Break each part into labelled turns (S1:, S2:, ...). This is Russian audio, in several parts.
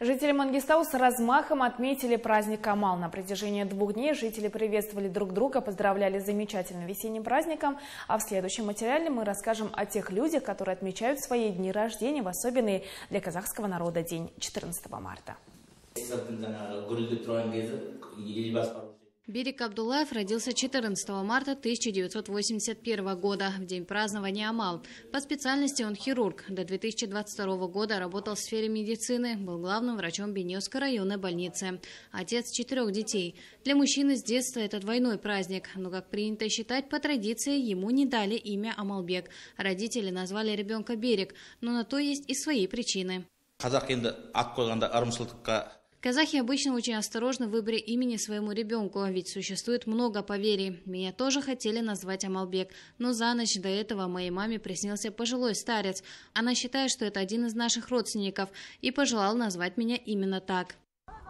S1: Жители Мангистау с размахом отметили праздник Камал. На протяжении двух дней жители приветствовали друг друга, поздравляли с замечательным весенним праздником. А в следующем материале мы расскажем о тех людях, которые отмечают свои дни рождения в особенный для казахского народа день 14 марта.
S2: Берег Абдуллаев родился 14 марта 1981 года, в день празднования Амал. По специальности он хирург. До 2022 года работал в сфере медицины, был главным врачом Беньевской районной больницы. Отец четырех детей. Для мужчины с детства это двойной праздник, но, как принято считать, по традиции ему не дали имя Амалбек. Родители назвали ребенка Берег, но на то есть и свои причины. Казахи обычно очень осторожны в выборе имени своему ребенку, ведь существует много поверий. Меня тоже хотели назвать Амалбек, но за ночь до этого моей маме приснился пожилой старец. Она считает, что это один из наших родственников, и пожелал назвать меня именно так.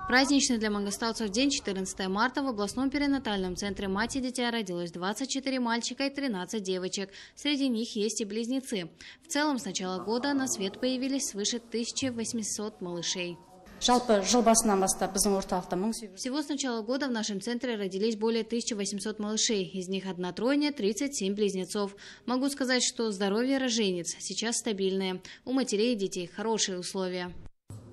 S2: Праздничный для мангостауцев день 14 марта в областном перинатальном центре «Мать и дитя» родилось 24 мальчика и 13 девочек. Среди них есть и близнецы. В целом, с начала года на свет появились свыше 1800 малышей. Всего с начала года в нашем центре родились более 1800 малышей, из них одна тройня, 37 близнецов. Могу сказать, что здоровье роженец сейчас стабильное, у матерей и детей хорошие условия.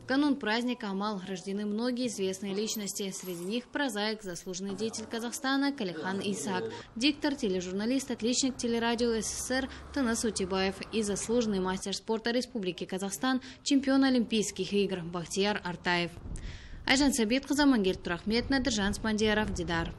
S2: В канун праздника Амал рождены многие известные личности. Среди них прозаик, заслуженный деятель Казахстана Калихан Исак, диктор, тележурналист, отличник телерадио СССР Танас Утибаев и заслуженный мастер спорта Республики Казахстан, чемпион Олимпийских игр Бахтияр Артаев. Айжан Сабит, Мангир Турахмет, Надыржан Спандияров, Дидар.